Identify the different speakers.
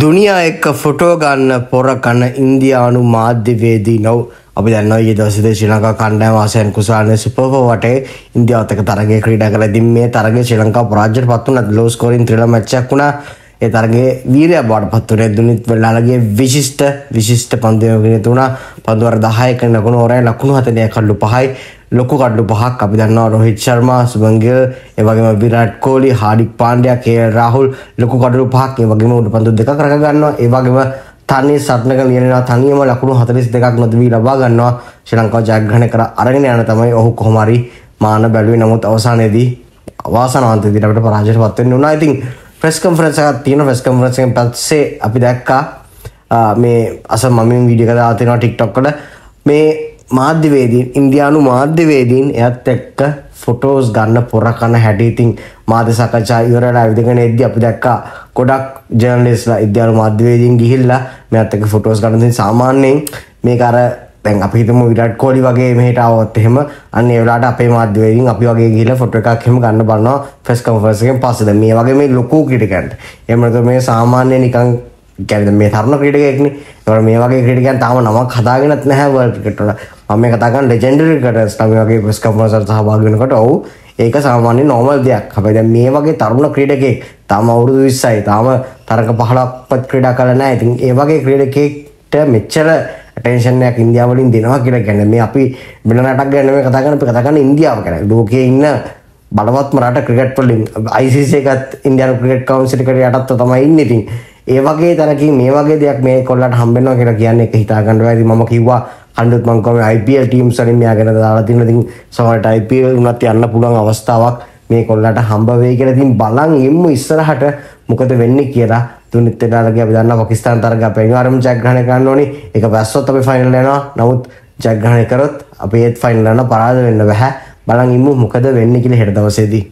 Speaker 1: දුනියා එක්ක ෆොටෝ ගන්න පොර කන්න ඉන්දියානු මාධ්‍යවේදී නොව. අපි දන්න ඒ දවසද ශ්‍රී ලංකා කණ්ඩෑම වාසයන් කුසාලන සුපව වටේ ඉන්දියාවතක තරගේ ක්‍රීඩ කල දින් මේ තරගේ ශ්‍රී ලංකා පරාජ්‍ය පත්වන ලෝස්කෝරින් ත්‍රල මච්චක් වුණා. ඒ තරගේ වීරය බාඩ පත්තුරේ දුනිත් වෙල්ලාලගේ විශිෂ්ට විශිෂ්ට පන්දයෝගෙන තුුණා පන්දුවර දහයක නකුණු ඕරය ලකුණු හතනය කල්ලු පහයි. ලොකු කඩ්ඩු පහක් අපි දන්නවා රොහිත් ශර්මා සුබංගිල් එවගේම විරාට් කෝලි හාඩික් පාණ්ඩයා කේ රාහුල් ලොකු කඩු පහක් ඒ වගේම උඩ පන්දු දෙක කරගන්නවා ඒ වගේම තනි සටනක ලියනවා. තනියම ලකුණු 42ක් නොදවි ලබා ගන්නවා. ශ්‍රී ලංකාව ජයග්‍රහණය කර අරගෙන යන තමයි ඔහු කොහොම හරි මාන බැලුවේ. නමුත් අවසානයේදී අවාසනාවන්තයේදී අපිට පරාජයට පත් වෙන්න වුණා. ඉතින් ප්‍රෙස් කන්ෆරන්ස් එකක් තියෙනවා. ප්‍රෙස් කන්ෆරන්ස් එකෙන් පස්සේ අපි දැක්කා මේ අස මම වීඩියෝ එක දාලා තියෙනවා TikTok වල. මේ මාධ්‍යවේදීන් ඉන්දයානු මාධ්‍යවේදීන් එයත් එක්ක ෆොටෝස් ගන්න පොර කන්න හැටිඉතින් මාධ්‍ය සකචා ඉවරට ඇවිදගෙන එද්දි අපි දැක්කා ගොඩක් ජර්නලිස්ලා ඉන්දයානු මාධ්‍යවේදීන් ගිහිල්ලා මෙත් එක ෆොටෝස් ගන්නති සාමාන්‍යයෙන් මේ කර තැන් අපිතම විරට කෝඩි වගේ මෙහට අවත් එහෙම අන්න ඒලාට අපේ මාධ්‍යවේදින් අපි වගේ ගිල ෆොට එකක් හෙම ගන්න බන්නවා ෆෙස් කම්ෆර්සකෙන් පස්සද මේ වගේ මේ ලොකු කිටිකන්ට එමට මේ සාමාන්‍ය නිකං ගැන මේ තරණ ක්‍රඩකෙක්න ට මේ වගේ ක්‍රඩිකන් තාම නමක් හදාගෙනත් නැහැ ටට මම කතාගන් ලෙජෙන්ඩරිකට ස්ටම වගේ පස් කම්පසර් සහභාගෙනකට ඔවු. ඒක සාමාන්‍ය නෝමල් දෙයක්. අපයි දැ මේ වගේ තරුණ ක්‍රඩකෙක් තම අවුරුදු විස්සයි. තාම තරක පහලක්පත් ක්‍රඩා කරන ඉතින් ඒ වගේ ක්‍රඩකෙක්ට මෙච්චර ටේෂනයක් ඉන්දියාවලින් දෙනවා කියලා ගැන මේ අපි බිලනටක් ගැනම කතාගන කතගන්න ඉන්දියාව කන ලෝක ඉන්න බලවත්ම රට ක්‍රිකට් පලින් අයිසිසේකත් ඉන්දියන ක්‍රිකට් කවන්සිටිකට යටත්ව තමයි ඉන්න. ඉතින් ඒ වගේ තැනකින් මේ වගේ දෙයක් මේ කොල්ලට හම්බෙනවා කියලා කියන්නේ එක හිතාගන්න වැරදි මම කිව්වා කණ්ඩුත් මං කොහොම IPL ටීම්ස් වලින් මෙයාගෙන දාලා තියෙනවා. ඉතින් සමහරට IPL උනත් යන්න පුළුවන් අවස්ථාවක් මේ කොල්ලට හම්බ වෙයි කියලා. ඉතින් බලන් ඉම්මු ඉස්සරහට මොකද වෙන්නේ කියලා තුනිත් වෙලාලගේ අපි දන්නවා පාකිස්තාන තරග අපේ අනිවාර්යයෙන්ම ජයග්‍රහණය කරන්න ඕනේ. ඒක වැස්සොත් අපි ෆයිනල් යනවා. නමුත් ජයග්‍රහණය කරොත් අපි ඒත් ෆයිනල් යන පරාද වෙන්න බෑ. බලන් ඉම්මු මොකද වෙන්නේ කියලා හෙට දවසේදී.